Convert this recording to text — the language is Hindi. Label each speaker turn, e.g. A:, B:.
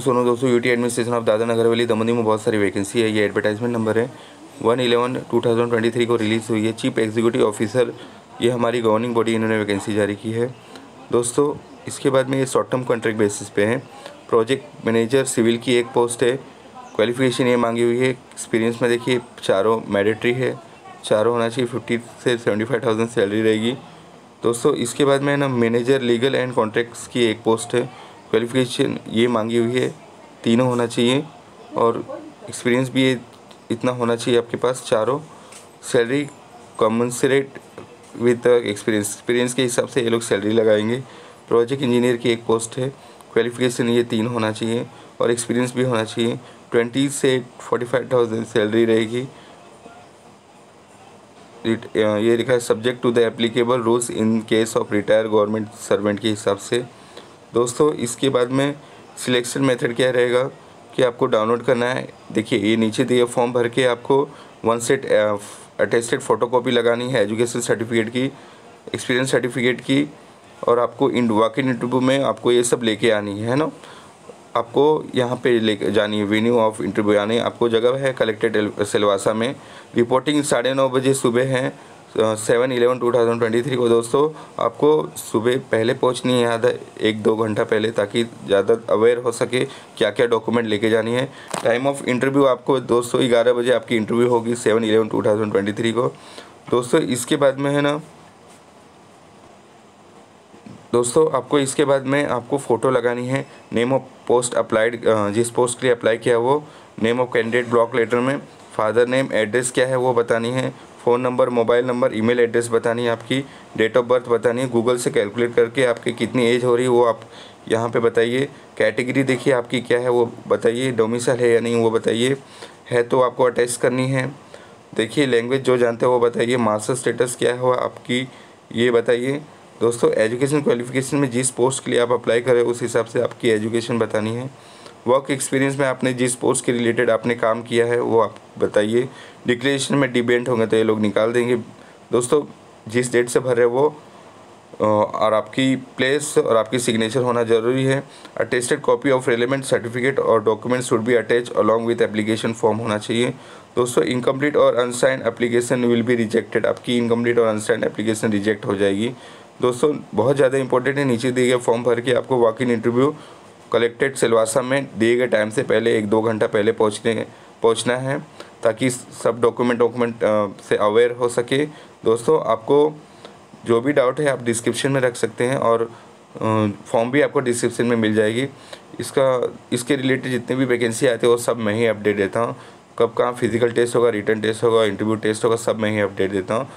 A: सुनो दोस्तों यूटी एडमिनिस्ट्रेशन ऑफ़ दादा नगर वाली दमनी में बहुत सारी वैकेंसी है। ये एडवर्टाइजमेंट नंबर है। One eleven two thousand twenty three को रिलीज़ हुई है। चीफ एग्जीक्यूटिव ऑफिसर ये हमारी गवर्निंग बॉडी इन्होंने वैकेंसी जारी की है। दोस्तों, इसके बाद में ये शॉर्ट टर्म कॉन्ट्रैक्ट बेसिस पे है। प्रोजेक्ट मैनेजर सिविल की एक पोस्ट है। क्वालिफिकेशन ये मांगी हुई है। एक्सपीरियंस में देखिए, चारों मैडेटरी है। चारों होना चाहिए। फिफ्टी से सेवेंटी फाइव थाउज़ेंड सैलरी रहेगी। दोस्तों, इसके बाद में ना मैनेजर लीगल एंड कॉन्ट्रैक्ट्स की एक पोस्ट है। क्वालिफिकेशन ये मांगी हुई है। तीनों होना चाहिए और एक्सपीरियंस भी ये इतना होना चाहिए आपके पास, चारों। Salary commensurate with experience experience के हिसाब से ये लोग सैलरी लगाएँगे। प्रोजेक्ट इंजीनियर की एक पोस्ट है। क्वालिफिकेशन ये तीन होना चाहिए और एक्सपीरियंस भी होना चाहिए। ट्वेंटी से फोर्टी फाइव थाउज़ेंड सैलरी रहेगी ये लिखा है subject to the applicable rules in case of retire government servant के हिसाब से। दोस्तों, इसके बाद में सिलेक्शन मेथड क्या रहेगा कि आपको डाउनलोड करना है। देखिए, ये नीचे दिए फॉर्म भर के आपको वन सेट अटेस्टेड फ़ोटोकॉपी लगानी है एजुकेशन सर्टिफिकेट की एक्सपीरियंस सर्टिफिकेट की, और आपको इन वॉक इन इंटरव्यू में आपको ये सब लेके आनी है ना? आपको यहाँ पे ले जानी है वेन्यू ऑफ़ इंटरव्यू यानी आपको जगह है कलेक्टेड सिलवासा में। रिपोर्टिंग साढ़े नौ बजे सुबह है seven eleven two thousand twenty three को दोस्तों, आपको सुबह पहले पहुंचनी है है एक दो घंटा पहले, ताकि ज़्यादा अवेयर हो सके क्या क्या डॉक्यूमेंट लेके जानी है। टाइम ऑफ़ इंटरव्यू आपको दोस्तों ग्यारह बजे आपकी इंटरव्यू होगी seven eleven two thousand twenty three को। दोस्तों, इसके बाद में है ना, दोस्तों, आपको इसके बाद में आपको फ़ोटो लगानी है। नेम ऑफ़ पोस्ट अप्लाइड जिस पोस्ट के लिए अप्लाई किया वो name of candidate block letter में फादर नेम एड्रेस क्या है वो बतानी है। Phone number, mobile number, email address बतानी है आपकी डेट ऑफ़ बर्थ बतानी है गूगल से कैलकुलेट करके आपकी कितनी एज हो रही है वो आप यहाँ पे बताइए। कैटेगरी देखिए आपकी क्या है वो बताइए डोमिसल है या नहीं वो बताइए। है तो आपको अटैच करनी है। देखिए, लैंग्वेज जो जानते हो वो बताइए मास्टर स्टेटस क्या है आपकी, ये बताइए। दोस्तों, एजुकेशन क्वालिफिकेशन में जिस पोस्ट के लिए आप अप्लाई करें, उस हिसाब से आपकी एजुकेशन बतानी है। वर्क एक्सपीरियंस में आपने जिस पोस्ट के रिलेटेड आपने काम किया है, वो आप बताइए। डिक्लेरेशन में डिबेंट होंगे तो ये लोग निकाल देंगे। दोस्तों, जिस डेट से भर रहे वो और आपकी प्लेस और आपकी सिग्नेचर होना ज़रूरी है। Attested copy of relevant certificate और document should be attach along with application form होना चाहिए। दोस्तों इनकम्प्लीट और unsigned application will be rejected आपकी इनकम्प्लीट और अनसाइंड एप्लीकेशन रिजेक्ट हो जाएगी। दोस्तों, बहुत ज़्यादा इंपॉर्टेंट है। नीचे दिए गए फॉर्म भर के आपको walk in interview collectorate Silvassa में दिए गए टाइम से पहले एक दो घंटा पहले पहुँचने, पहुँचना है, ताकि सब डॉक्यूमेंट डॉक्यूमेंट से अवेयर हो सके। दोस्तों, आपको जो भी डाउट है, आप डिस्क्रिप्शन में रख सकते हैं और फॉर्म भी आपको डिस्क्रिप्शन में मिल जाएगी। इसका, इसके रिलेटेड जितने भी वैकेंसी आते हैं, वो सब मैं ही अपडेट देता हूँ। कब कहाँ फ़िज़िकल टेस्ट होगा रिटर्न टेस्ट होगा इंटरव्यू टेस्ट होगा, सब मैं ही अपडेट देता हूँ।